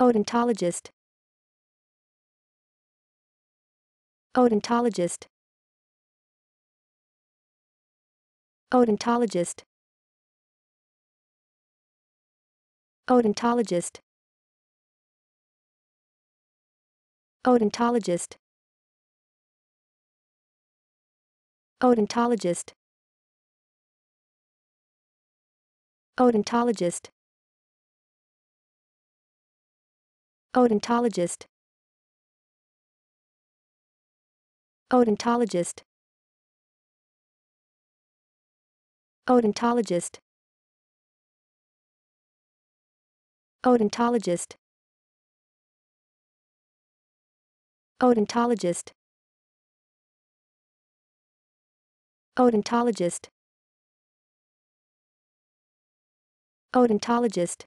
Odontologist. Odontologist. Odontologist. Odontologist. Odontologist. Odontologist. Odontologist. Odontologist. Odontologist. Odontologist. Odontologist. Odontologist. Odontologist. Odontologist.